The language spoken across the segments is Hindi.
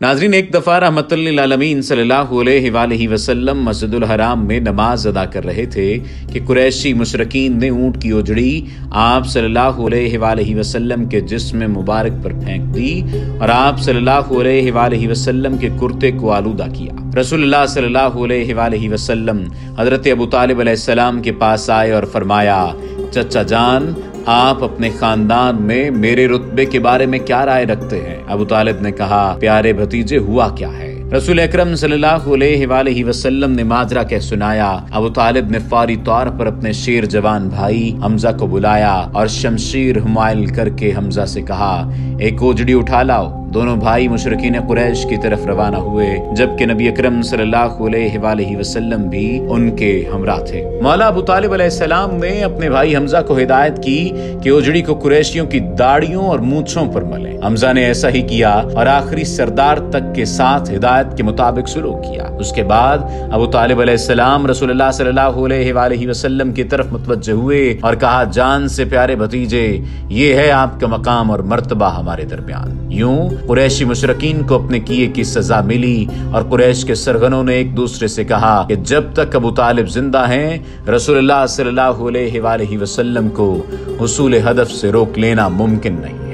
नाजरीन, एक दफ़ा रहमतमीन अलैहि वसल्लम मस्जिदुल हराम में नमाज़ अदा कर रहे थे कि कुरैशी मुशरकिन ने ऊँट की ओजड़ी आप सल्लल्लाहु अलैहि वसल्लम के जिस्म मुबारक पर फेंक दी और आप सल्लल्लाहु अलैहि वसल्लम के कुर्ते को आलूदा किया। रसूलुल्लाह सल्लल्लाहु हज़रत अबू तालिब के पास आए और फरमाया, चचा जान आप अपने खानदान में मेरे रुतबे के बारे में क्या राय रखते हैं? अबू तालिब ने कहा, प्यारे भतीजे, हुआ क्या है? रसूल अक्रम वसल्लम ने माजरा कह सुनाया, अबू तालिब ने फौरी तौर पर अपने शेर जवान भाई हमजा को बुलाया और शमशीर हुमायल करके हमजा से कहा, एक ओजड़ी उठा लाओ। दोनों भाई मुशरकिन कुरैश की तरफ़ रवाना हुए, जबकि नबी अकरम वसल्लम भी उनके हमरा थे। मौला अबू तालिब सलाम ने अपने भाई हमजा को हिदायत की कि ओजड़ी को कुरैशियों की दाढ़ियों और मूछों पर मले। हमजा ने ऐसा ही किया और आखिरी सरदार तक के साथ हिदायत के मुताबिक सुलूक किया। उसके बाद अबू तालिब सलाम रसूलुल्लाह की तरफ़ मुतवज्जे हुए और कहा, जान से प्यारे भतीजे, ये है आपका मकाम और मर्तबा हमारे दरमियान। यूँ कुरैशी मुशरकिन को अपने किए की सजा मिली और कुरैश के सरगनों ने एक दूसरे से कहा कि जब तक अबू तालिब ज़िंदा हैं, रसूलुल्लाह सल्लल्लाहु अलैहि वसल्लम को उसूल हदफ से रोक लेना मुमकिन नहीं।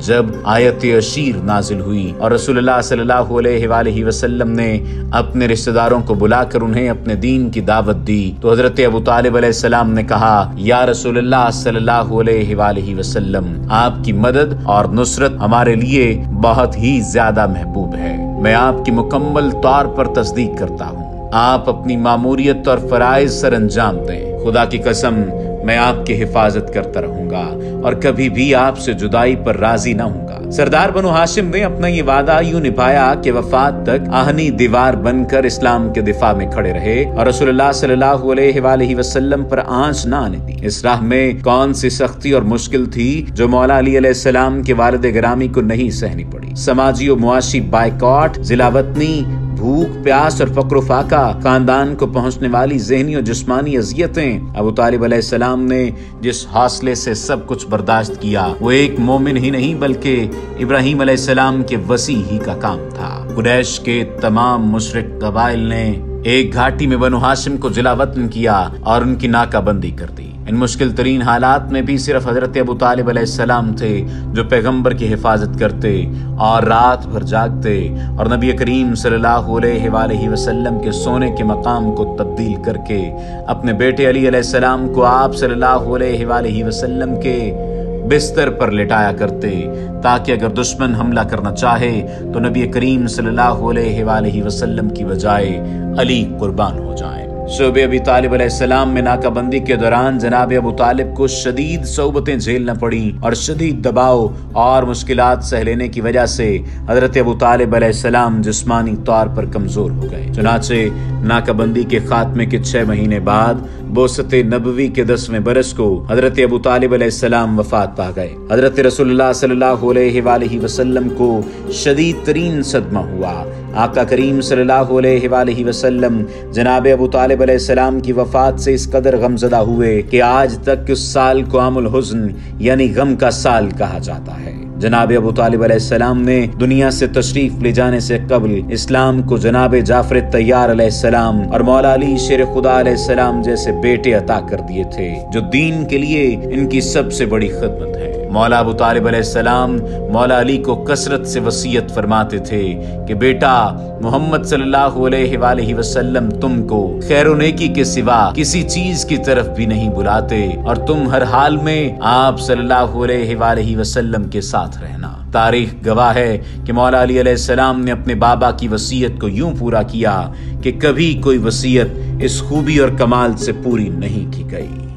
जब आयत अशीर नाजिल हुई और रसूलुल्लाह सल्लल्लाहु अलैहि वसल्लम ने अपने रिश्तेदारों को बुलाकर उन्हें अपने दीन की दावत दी तो हज़रत अबू तालिब सलाम ने कहा, या रसूलुल्लाह सल्लल्लाहु अलैहि वसल्लम, आपकी मदद और नुसरत हमारे लिए बहुत ही ज़्यादा महबूब है। मैं आपकी मुकम्मल तौर पर तस्दीक करता हूँ। आप अपनी मामूरियत और फराइज सर अंजाम दें। खुदा की कसम मैं आपकी हिफाजत करता रहूँगा और कभी भी आपसे जुदाई पर राज़ी न होऊँगा। सरदार बनु हाशिम ने अपना ये वादा यूँ निभाया कि वफात तक आहनी दीवार बनकर इस्लाम के दिफा में खड़े रहे और रसूलुल्लाह सल्लल्लाहु अलैहि वसल्लम पर आँच न आने दी। इस राह में कौन सी सख्ती और मुश्किल थी जो मौला अली सलाम के वालद ग्रामी को नहीं सहनी पड़ी? समाजी और मुआशी बाइकॉट जिलावतनी भूख, प्यास और फक्र फाका खानदान को पहुँचने वाली जहनी और जिसमानी अजियतें। अबू तालिब सलाम ने जिस हौसले से सब कुछ बर्दाश्त किया, वो एक मोमिन ही नहीं, बल्कि इब्राहिम सलाम के वसी ही का काम था। कुरैश के तमाम मुशरक कबाइल ने एक घाटी में बनु हाशिम को जिला वतन किया और उनकी नाकाबंदी कर दी। इन मुश्किल तरीन हालात में भी सिर्फ़ हज़रत अबू तालिब सलाम थे, जो पैगंबर की हिफाजत करते और रात भर जागते और नबी करीम सल्लल्लाहु अलैहि वसल्लम के सोने के मकाम को तब्दील करके अपने बेटे अली सलाम को आप सल्लल्लाहु अलैहि वसल्लम के बिस्तर पर लिटाया करते, ताकि अगर दुश्मन हमला करना चाहे तो नबी करीम सल्लल्लाहु अलैहि वसल्लम की बजाय अली कुर्बान हो जाए। शोब अबी तालिब सलाम में नाकाबंदी के दौरान जनाब अबू तालिब को शदीद सोबतें झेलना पड़ी और शदीद दबाव और मुश्किल सह लेने की वजह से हज़रत अबू तालिब जिसमानी तौर पर कमज़ोर हो गए। चुनाचे नाकाबंदी के खात्मे के छह महीने बाद बोसत नबवी के दसवें बरस को हज़रत अबू तालिब सलाम वफात पा गए। हज़रत रसोल्ला वसल्लम को शदीद तरीन सदमा हुआ। आका करीम सल्लल्लाहु अलैहि वसल्लम जनाब अबू तालिब सलाम की वफात से इस कदर गमजदा हुए कि आज तक उस साल को आमुल हुज्न, यानी गम का साल कहा जाता है। जनाब अबू तालिब अलैहिस्सलाम ने दुनिया से तशरीफ़ ले जाने से कबल इस्लाम को जनाब जाफ़र तैयार अलैहिस्सलाम और मौला अली शेर खुदा अलैहिस्सलाम जैसे बेटे अता कर दिए थे, जो दीन के लिए इनकी सबसे बड़ी खदमत मौला अबू तालिब सलाम मौला अली को कसरत से वसीयत फरमाते थे कि बेटा, मोहम्मद सल्लल्लाहु अलैहि वसल्लम तुमको खैर नेकी के सिवा किसी चीज़ की तरफ़ भी नहीं बुलाते और तुम हर हाल में आप सल्लल्लाहु अलैहि वसल्लम के साथ रहना। तारीख गवाह है कि मौला अली सलाम ने अपने बाबा की वसीयत को यूँ पूरा किया कि कभी कोई वसीयत इस खूबी और कमाल से पूरी नहीं की गई।